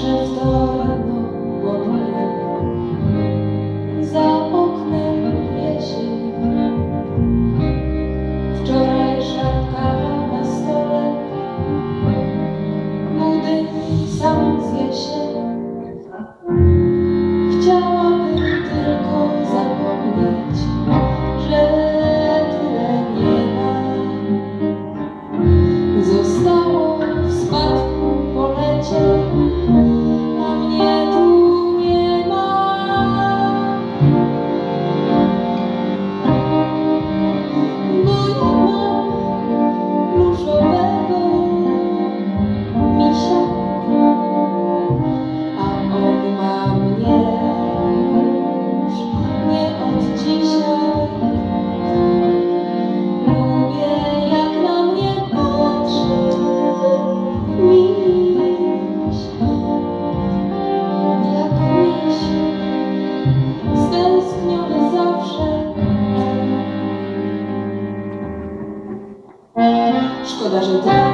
drift on. Salvation. 但是。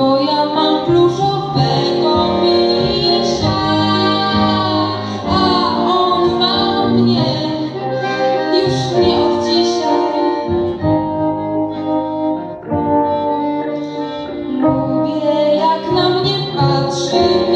bo ja mam pluszowego misia, a on ma mnie już nie od dzisiaj. Lubię jak na mnie patrzy.